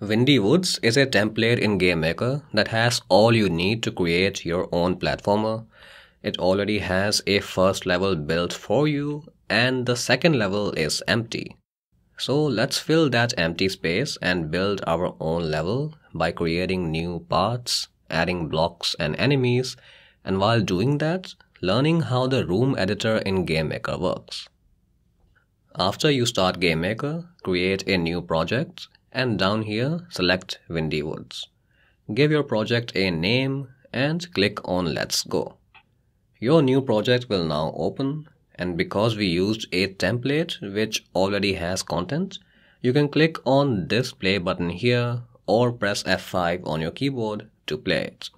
Windy Woods is a template in GameMaker that has all you need to create your own platformer. It already has a first level built for you and the second level is empty. So let's fill that empty space and build our own level by creating new parts, adding blocks and enemies, and while doing that, learning how the room editor in GameMaker works. After you start GameMaker, create a new project and down here select Windy Woods. Give your project a name and click on Let's Go. Your new project will now open and because we used a template which already has content, you can click on this play button here or press F5 on your keyboard to play it.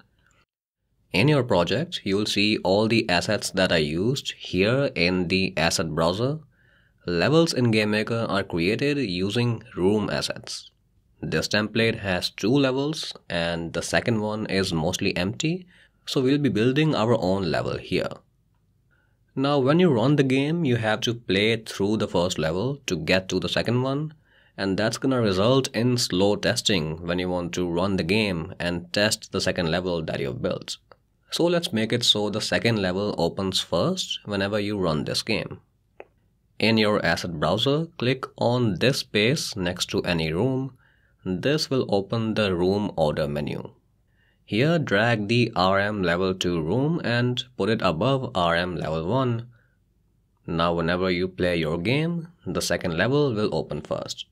In your project, you'll see all the assets that are used here in the asset browser Levels in GameMaker are created using room assets. This template has two levels and the second one is mostly empty, so we'll be building our own level here. Now when you run the game, you have to play through the first level to get to the second one, and that's gonna result in slow testing when you want to run the game and test the second level that you've built. So let's make it so the second level opens first whenever you run this game. In your asset browser, click on this space next to any room. This will open the room order menu. Here drag the RM level 2 room and put it above RM level 1. Now whenever you play your game, the second level will open first.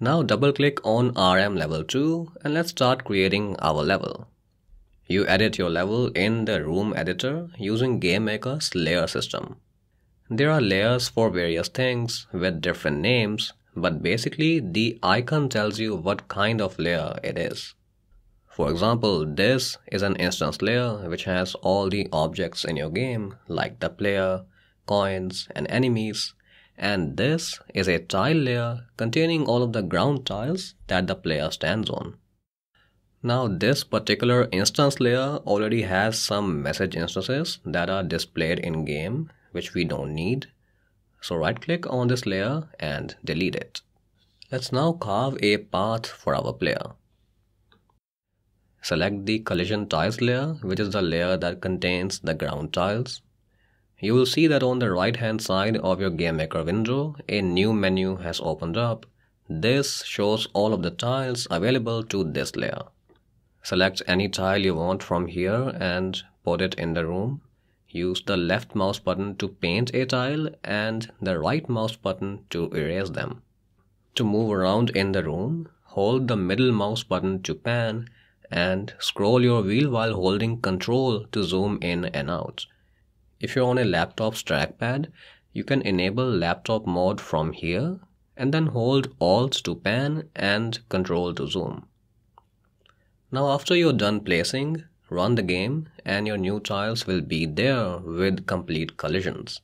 Now double click on RM level 2 and let's start creating our level. You edit your level in the room editor using GameMaker's layer system. There are layers for various things with different names, but basically the icon tells you what kind of layer it is. For example, this is an instance layer which has all the objects in your game like the player, coins and enemies and this is a tile layer containing all of the ground tiles that the player stands on. Now this particular instance layer already has some message instances that are displayed in game which we don't need. So right click on this layer and delete it. Let's now carve a path for our player. Select the collision tiles layer, which is the layer that contains the ground tiles. You will see that on the right hand side of your GameMaker window, a new menu has opened up. This shows all of the tiles available to this layer. Select any tile you want from here and put it in the room. Use the left mouse button to paint a tile and the right mouse button to erase them. To move around in the room, hold the middle mouse button to pan and scroll your wheel while holding control to zoom in and out. If you're on a laptop's trackpad, you can enable laptop mode from here and then hold Alt to pan and Control to zoom. Now after you're done placing, Run the game and your new tiles will be there with complete collisions.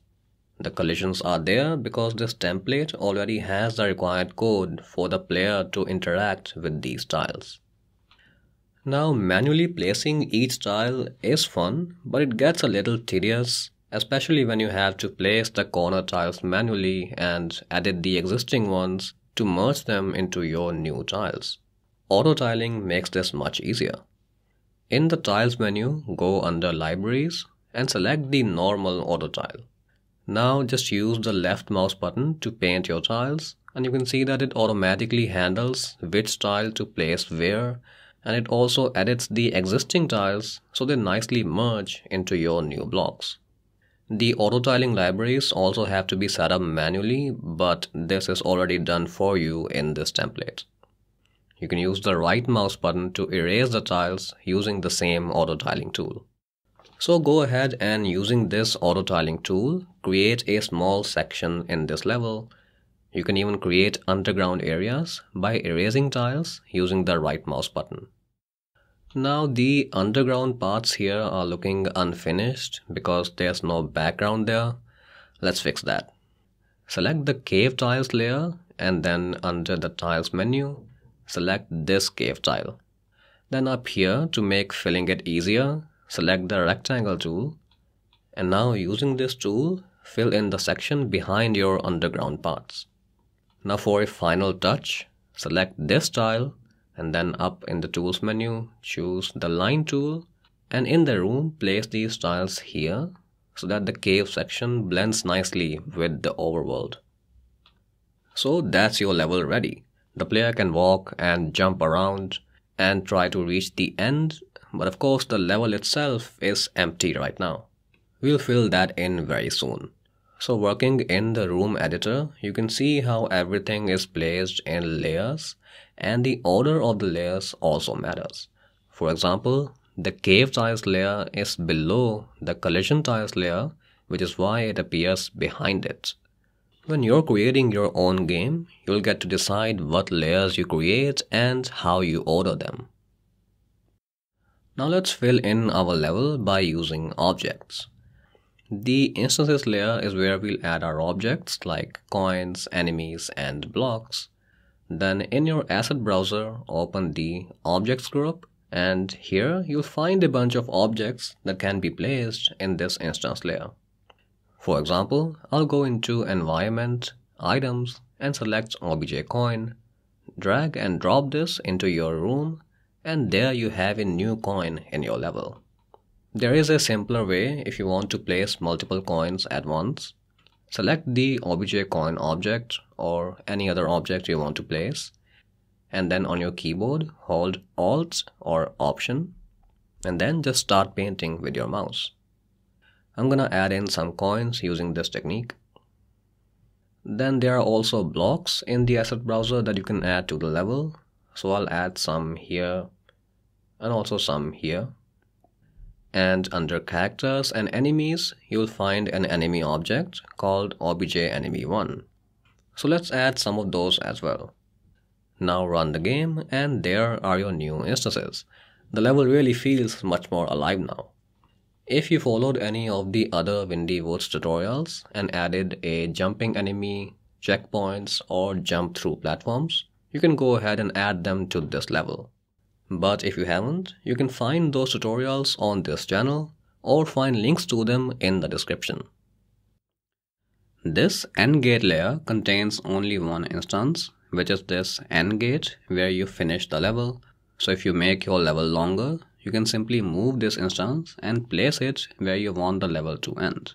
The collisions are there because this template already has the required code for the player to interact with these tiles. Now manually placing each tile is fun, but it gets a little tedious, especially when you have to place the corner tiles manually and edit the existing ones to merge them into your new tiles. Auto tiling makes this much easier. In the Tiles menu, go under Libraries and select the normal auto tile. Now just use the left mouse button to paint your tiles and you can see that it automatically handles which tile to place where and it also edits the existing tiles so they nicely merge into your new blocks. The auto tiling libraries also have to be set up manually but this is already done for you in this template. You can use the right mouse button to erase the tiles using the same auto tiling tool. So go ahead and using this auto tiling tool, create a small section in this level. You can even create underground areas by erasing tiles using the right mouse button. Now the underground parts here are looking unfinished because there's no background there. Let's fix that. Select the cave tiles layer and then under the tiles menu, select this cave tile. Then up here to make filling it easier, select the rectangle tool. And now using this tool, fill in the section behind your underground parts. Now for a final touch, select this tile and then up in the tools menu choose the line tool and in the room place these tiles here so that the cave section blends nicely with the overworld. So that's your level ready. The player can walk and jump around and try to reach the end, but of course the level itself is empty right now. We'll fill that in very soon. So working in the room editor, you can see how everything is placed in layers and the order of the layers also matters. For example, the cave tiles layer is below the collision tiles layer, which is why it appears behind it. When you're creating your own game, you'll get to decide what layers you create and how you order them. Now let's fill in our level by using objects. The instances layer is where we'll add our objects like coins, enemies, and blocks. Then in your asset browser, open the objects group and here you'll find a bunch of objects that can be placed in this instance layer. For example, I'll go into environment, items and select obj coin, drag and drop this into your room and there you have a new coin in your level. There is a simpler way if you want to place multiple coins at once. Select the obj coin object or any other object you want to place and then on your keyboard hold alt or option and then just start painting with your mouse. I'm gonna add in some coins using this technique. Then there are also blocks in the asset browser that you can add to the level. So I'll add some here and also some here. And under characters and enemies, you'll find an enemy object called obj enemy1. So let's add some of those as well. Now run the game and there are your new instances. The level really feels much more alive now. If you followed any of the other Windy Woods tutorials and added a jumping enemy, checkpoints or jump through platforms, you can go ahead and add them to this level. But if you haven't, you can find those tutorials on this channel or find links to them in the description. This end gate layer contains only one instance which is this end gate where you finish the level. So if you make your level longer, you can simply move this instance and place it where you want the level to end.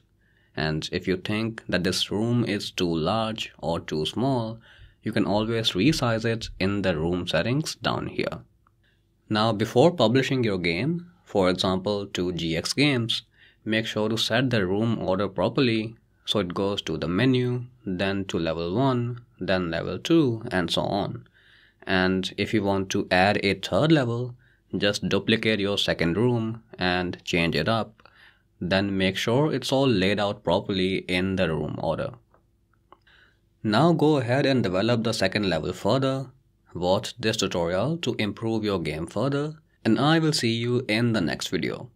And if you think that this room is too large or too small, you can always resize it in the room settings down here. Now before publishing your game, for example to GX Games, make sure to set the room order properly so it goes to the menu, then to level 1, then level 2 and so on. And if you want to add a third level, just duplicate your second room and change it up. Then make sure it's all laid out properly in the room order. Now go ahead and develop the second level further. Watch this tutorial to improve your game further and I will see you in the next video.